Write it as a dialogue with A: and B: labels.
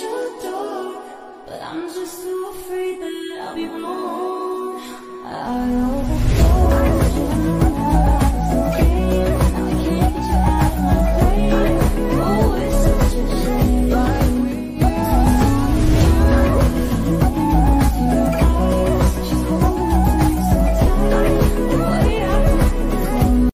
A: your door, but I'm just too afraid that I'll be wrong. I